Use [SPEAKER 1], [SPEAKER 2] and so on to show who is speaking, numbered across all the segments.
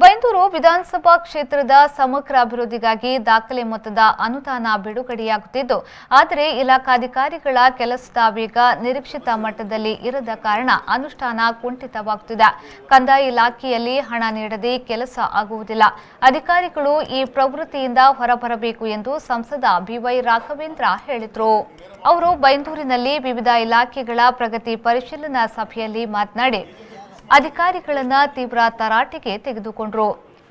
[SPEAKER 1] ಬೈಂದೂರು ವಿಧಾನಸಭಾ ಕ್ಷೇತ್ರದ ಸಮಗ್ರ ಅಭಿವೃದ್ಧಿಗಾಗಿ ದಾಖಲೆ ಮೊತ್ತದ ಅನುದಾನ ಬಿಡುಗಡೆಯಾಗುತ್ತಿದ್ದು, ಆದರೆ ಇಲಾಖಾಧಿಕಾರಿಗಳ ಕೆಲಸದ ವೇಗ ನಿರೀಕ್ಷಿತ ಮಟ್ಟದಲ್ಲಿ ಇರದ ಕಾರಣ ಅನುಷ್ಠಾನ ಕುಂಠಿತವಾಗುತ್ತಿದೆ. ಕಂದಾಯ ಇಲಾಖೆಯಲ್ಲಿ ಹಣ ನೀಡದೆ ಕೆಲಸ ಆಗುವುದಿಲ್ಲ. ಅಧಿಕಾರಿಗಳು ಈ ಪ್ರವೃತ್ತಿಯಿಂದ ಹೊರಬರಬೇಕು ಎಂದು ಸಂಸದ ಬಿವೈ ರಾಘವೇಂದ್ರ ಹೇಳಿದರು. ಅವರು ಬೈಂದೂರಿನಲ್ಲಿ ವಿವಿಧ ಇಲಾಖೆಗಳ ಪ್ರಗತಿ ಪರಿಶೀಲನಾ ಸಭೆಯಲ್ಲಿ ಮಾತನಾಡಿ ಅಧಿಕಾರಿಗಳನ್ನ ತೀವ್ರ ತರಾಟೆಗೆ ತೆಗೆದುಕೊಂಡರು.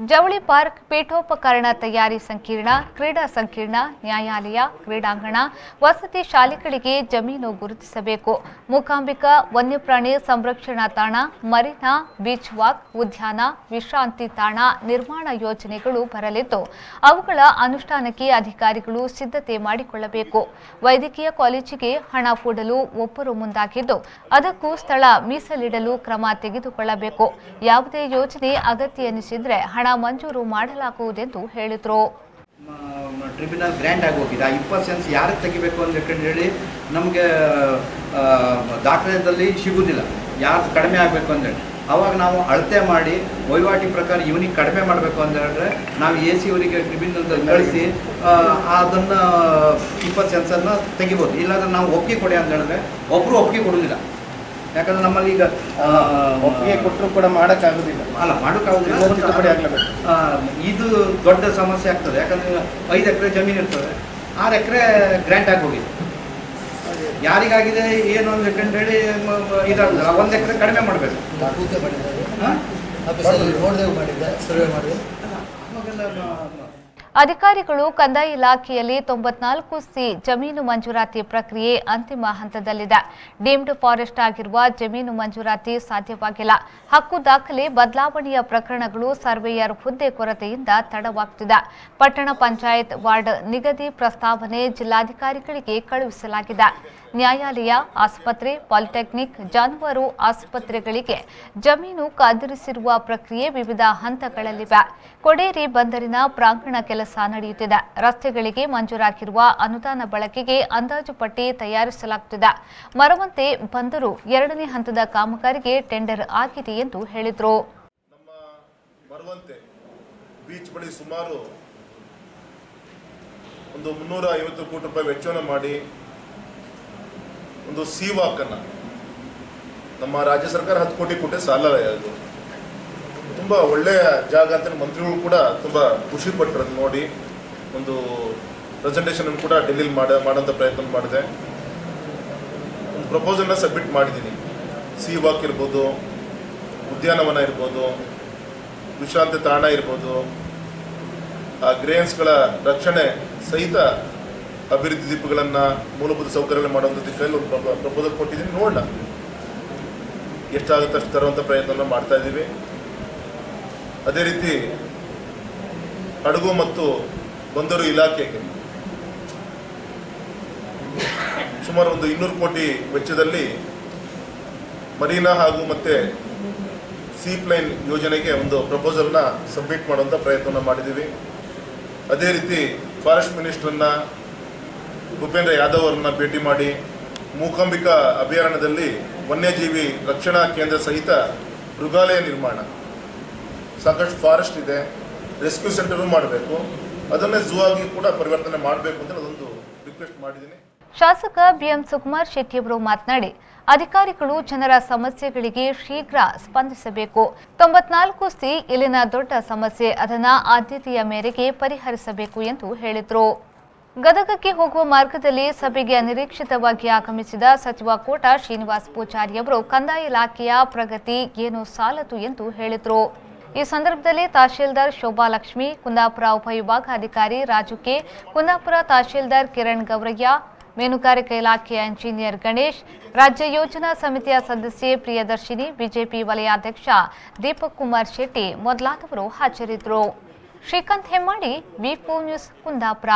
[SPEAKER 1] ಜವಳಿ ಪಾರ್ಕ್ ಪೀಠೋಪಕರಣ ತಯಾರಿ ಸಂಕೀರ್ಣ, ಕ್ರೀಡಾ ಸಂಕೀರ್ಣ, ನ್ಯಾಯಾಲಯ, ಕ್ರೀಡಾಂಗಣ, ವಸತಿ ಶಾಲೆಗಳಿಗೆ ಜಮೀನು ಗುರುತಿಸಬೇಕು. ಮೂಕಾಂಬಿಕಾ, ವನ್ಯಪ್ರಾಣಿ ಸಂರಕ್ಷಣಾ ತಾಣ, ಮರಿನಾ, ಬೀಚ್ ವಾಕ್, ಉದ್ಯಾನ, ವಿಶ್ರಾಂತಿ ತಾಣ, ನಿರ್ಮಾಣ ಯೋಜನೆಗಳು ಬರಲಿದ್ದು, ಅವುಗಳ ಅನುಷ್ಠಾನಕ್ಕೆ ಅಧಿಕಾರಿಗಳು ಸಿದ್ಧತೆ ಮಾಡಿಕೊಳ್ಳಬೇಕು. ವೈದ್ಯಕೀಯ ಕಾಲೇಜಿಗೆ ಹಣ ಕೂಡಲು ಒಬ್ಬರು ಮುಂದಾಗಿದ್ದು, ಅದಕ್ಕೂ ಸ್ಥಳ ಮೀಸಲಿಡಲು ಕ್ರಮ ತೆಗೆದುಕೊಳ್ಳಬೇಕು. ಯಾವುದೇ ಯೋಜನೆ ಅಗತ್ಯ ಎನಿಸಿದರೆ ಹಣ ಮಂಜೂರು ಮಾಡಲಾಗುವುದೆಂದು ಹೇಳಿದರು.
[SPEAKER 2] ಟ್ರಿಬ್ಯುನಲ್ ಗ್ರ್ಯಾಂಡ್ ಆಗಿ ಹೋಗಿದೆ. ಆ ಇಪ್ಪತ್ತು ಸೆನ್ಸ್ ಯಾರಿಗೆ ತೆಗಿಬೇಕು ಅಂತ ಹೇಳಿ ನಮಗೆ ದಾಖಲೆದಲ್ಲಿ ಸಿಗುವುದಿಲ್ಲ ಯಾರು ಕಡಿಮೆ ಆಗಬೇಕು ಅಂತೇಳಿ ಅವಾಗ ನಾವು ಅಳತೆ ಮಾಡಿ ವಹಿವಾಟಿ ಪ್ರಕಾರ ಇವನಿಗೆ ಕಡಿಮೆ ಮಾಡಬೇಕು ಅಂತ ಹೇಳಿದ್ರೆ ನಾವು ಎ ಸಿ ಅವರಿಗೆ ಟ್ರಿಬ್ಯುನಲ್ ಕಳಿಸಿ ಅದನ್ನು ಇಪ್ಪತ್ತು ಸೆನ್ಸನ್ನು ತೆಗಿಬೋದು. ಇಲ್ಲಾಂದ್ರೆ ನಾವು ಒಪ್ಪಿಗೆ ಕೊಡಿ ಅಂತ ಹೇಳಿದ್ರೆ ಒಬ್ಬರು ಒಪ್ಪಿಗೆ ಕೊಡೋದಿಲ್ಲ ಯಾಕಂದ್ರೆ ನಮ್ಮಲ್ಲಿ ಈಗ
[SPEAKER 3] ಒಪ್ಪಿಗೆ ಕೊಟ್ಟರು ಕೂಡ ಮಾಡೋಕ್ಕಾಗೋದಿಲ್ಲ.
[SPEAKER 2] ಅಲ್ಲ ಮಾಡೋಕ್ಕಾಗೋದಿಲ್ಲ. ಇದು ದೊಡ್ಡ ಸಮಸ್ಯೆ ಆಗ್ತದೆ. ಯಾಕಂದ್ರೆ ಐದು ಎಕರೆ ಜಮೀನು ಇರ್ತದೆ. ಆರು ಎಕರೆ ಗ್ರ್ಯಾಂಟ್ ಆಗಿ ಹೋಗಿದೆ ಯಾರಿಗಾಗಿದೆ ಏನು ಅಂತ ಹೇಳಿ ಇದಾಗಲ್ಲ ಒಂದು ಎಕರೆ ಕಡಿಮೆ ಮಾಡಬೇಕು.
[SPEAKER 4] ಸರ್ವೆ ಮಾಡಿದೆ.
[SPEAKER 1] ಅಧಿಕಾರಿಗಳು ಕಂದಾಯ ಇಲಾಖೆಯಲ್ಲಿ ತೊಂಬತ್ನಾಲ್ಕು ಸಿ ಜಮೀನು ಮಂಜೂರಾತಿ ಪ್ರಕ್ರಿಯೆ ಅಂತಿಮ ಹಂತದಲ್ಲಿದೆ. ಡೀಮ್ಡ್ ಫಾರೆಸ್ಟ್ ಆಗಿರುವ ಜಮೀನು ಮಂಜೂರಾತಿ ಸಾಧ್ಯವಾಗಿಲ್ಲ. ಹಕ್ಕು ದಾಖಲೆ, ಬದಲಾವಣೆಯ ಪ್ರಕರಣಗಳು ಸರ್ವೇಯರ್ ಹುದ್ದೆ ಕೊರತೆಯಿಂದ ತಡವಾಗುತ್ತಿದೆ ಪಟ್ಟಣ ಪಂಚಾಯತ್ ವಾರ್ಡ್ ನಿಗದಿ ಪ್ರಸ್ತಾವನೆ ಜಿಲ್ಲಾಧಿಕಾರಿಗಳಿಗೆ ಕಳುಹಿಸಲಾಗಿದೆ. ನ್ಯಾಯಾಲಯ, ಆಸ್ಪತ್ರೆ, ಪಾಲಿಟೆಕ್ನಿಕ್, ಜಾನುವಾರು ಆಸ್ಪತ್ರೆಗಳಿಗೆ ಜಮೀನು ಕಾದಿರಿಸಿರುವ ಪ್ರಕ್ರಿಯೆ ವಿವಿಧ ಹಂತಗಳಲ್ಲಿವೆ. ಕೊಡೇರಿ ಬಂದರಿನ ಪ್ರಾಂಗಣ ಕೆಲಸ ನಡೆಯುತ್ತಿದೆ. ರಸ್ತೆಗಳಿಗೆ ಮಂಜೂರಾಗಿರುವ ಅನುದಾನ ಬಳಕೆಗೆ ಅಂದಾಜು ಪಟ್ಟಿ ತಯಾರಿಸಲಾಗುತ್ತಿದೆ ಮರವಂತೆ ಬಂದರು ಎರಡನೇ ಹಂತದ ಕಾಮಗಾರಿಗೆ ಟೆಂಡರ್ ಆಗಿದೆ ಎಂದು ಹೇಳಿದರು.
[SPEAKER 5] ಒಂದು ಮುನ್ನೂರ ಐವತ್ತು ಕೋಟಿ ರೂಪಾಯಿ ವೆಚ್ಚವನ್ನು ಮಾಡಿ ಒಂದು ಸಿ ವಾಕನ್ನು ನಮ್ಮ ರಾಜ್ಯ ಸರ್ಕಾರ ಹತ್ತು ಕೋಟಿ ಕೊಟ್ಟೆ ಸಾಲ ಅದು ತುಂಬ ಒಳ್ಳೆಯ ಜಾಗ ಅಂತ ಮಂತ್ರಿಗಳು ಕೂಡ ತುಂಬ ಖುಷಿ ಪಟ್ಟರು ನೋಡಿ. ಒಂದು ಪ್ರೆಸೆಂಟೇಷನ್ ಕೂಡ ಡೆಲ್ಲಿಲಿ ಮಾಡ ಪ್ರಯತ್ನ ಮಾಡಿದೆ. ಒಂದು ಪ್ರಪೋಸಲ್ನ ಸಬ್ಮಿಟ್ ಮಾಡಿದ್ದೀನಿ. ಸಿ ವಾಕ್ ಇರ್ಬೋದು, ಉದ್ಯಾನವನ ಇರ್ಬೋದು, ವಿಶ್ರಾಂತಿ ತಾಣ ಇರ್ಬೋದು, ಆ ಗ್ರೇನ್ಸ್ಗಳ ರಕ್ಷಣೆ ಸಹಿತ ಅಭಿವೃದ್ಧಿ ದೀಪಗಳನ್ನು, ಮೂಲಭೂತ ಸೌಕರ್ಯಗಳನ್ನ ಮಾಡುವಂಥ ದಿಕ್ಕಲ್ಲಿ ಒಂದು ಪ್ರಪೋಸಲ್ ಕೊಟ್ಟಿದ್ದೀನಿ. ನೋಡೋಣ. ಎಷ್ಟಾಗುತ್ತೆ ಅಷ್ಟು ತರುವಂಥ ಪ್ರಯತ್ನವನ್ನು ಮಾಡ್ತಾ ಇದ್ದೀವಿ. ಅದೇ ರೀತಿ ಹಡಗು ಮತ್ತು ಬಂದರು ಇಲಾಖೆಗೆ ಸುಮಾರು ಒಂದು ಇನ್ನೂರು ಕೋಟಿ ವೆಚ್ಚದಲ್ಲಿ ಮರೀನಾ ಹಾಗೂ ಮತ್ತೆ ಸೀಪ್ ಪ್ಲೈನ್ ಯೋಜನೆಗೆ ಒಂದು ಪ್ರಪೋಸಲ್ನ ಸಬ್ಮಿಟ್ ಮಾಡುವಂಥ ಪ್ರಯತ್ನವನ್ನು ಮಾಡಿದ್ದೀವಿ. ಅದೇ ರೀತಿ ಫಾರೆಸ್ಟ್ ಮಿನಿಸ್ಟ್ರನ್ನ ಭೂಪೇಂದ್ರ ಯಾದವ್ ಅವರನ್ನ ಭೇಟಿ ಮಾಡಿ ಮೂಕಾಂಬಿಕಾ ಅಭಿಯಾನದಲ್ಲಿ ವನ್ಯಜೀವಿ ರಕ್ಷಣಾ ಕೇಂದ್ರ ಸಹಿತ ಮೃಗಾಲಯ ನಿರ್ಮಾಣ. ಸಾಕಷ್ಟು ಫಾರೆಸ್ಟ್ ಇದೆ ರೆಸ್ಕ್ಯೂ ಸೆಂಟರು ಮಾಡಬೇಕು. ಅದನ್ನೇ ಝೂ ಆಗಿ ಕೂಡ ಪರಿವರ್ತನೆ ಮಾಡಬೇಕು ಅಂತ ಅದೊಂದು ರಿಕ್ವೆಸ್ಟ್ ಮಾಡಿದ್ದೀನಿ.
[SPEAKER 1] ಶಾಸಕ ಬಿಎಂ ಸುಕುಮಾರ್ ಶೆಟ್ಟಿಯವರು ಮಾತನಾಡಿ, ಅಧಿಕಾರಿಗಳು ಜನರ ಸಮಸ್ಯೆಗಳಿಗೆ ಶೀಘ್ರ ಸ್ಪಂದಿಸಬೇಕು. ತೊಂಬತ್ನಾಲ್ಕು ಸಿ ಇಲ್ಲಿನ ದೊಡ್ಡ ಸಮಸ್ಯೆ, ಅದನ್ನ ಆದ್ಯತೆಯ ಮೇರೆಗೆ ಪರಿಹರಿಸಬೇಕು ಎಂದು ಹೇಳಿದರು. ಗದಗಕ್ಕೆ ಹೋಗುವ ಮಾರ್ಗದಲ್ಲಿ ಸಭೆಗೆ ಅನಿರೀಕ್ಷಿತವಾಗಿ ಆಗಮಿಸಿದ ಸಚಿವ ಕೋಟ ಶ್ರೀನಿವಾಸ್ ಪೂಜಾರಿ ಅವರು ಕಂದಾಯ ಇಲಾಖೆಯ ಪ್ರಗತಿ ಏನು ಸಾಲದು ಎಂದು ಹೇಳಿದರು. ಈ ಸಂದರ್ಭದಲ್ಲಿ ತಹಶೀಲ್ದಾರ್ ಶೋಭಾ ಲಕ್ಷ್ಮಿ ಕುಂದಾಪುರ ಉಪವಿಭಾಗಾಧಿಕಾರಿ ರಾಜು ಕೆ, ಕುಂದಾಪುರ ತಹಶೀಲ್ದಾರ್ ಕಿರಣ್ ಗೌರಯ್ಯ ಮೀನುಗಾರಿಕಾ ಇಲಾಖೆಯ ಇಂಜಿನಿಯರ್ ಗಣೇಶ್, ರಾಜ್ಯ ಯೋಜನಾ ಸಮಿತಿಯ ಸದಸ್ಯೆ ಪ್ರಿಯದರ್ಶಿನಿ, ಬಿಜೆಪಿ ವಲಯಾಧ್ಯಕ್ಷ ದೀಪಕ್ ಕುಮಾರ್ ಶೆಟ್ಟಿ ಮೊದಲಾದವರು ಹಾಜರಿದ್ದರು. ಶ್ರೀಕಾಂತ್ ಹೆಮ್ಮಾಡಿ ವಿಪೋ ನ್ಯೂಸ್, ಕುಂದಾಪುರ.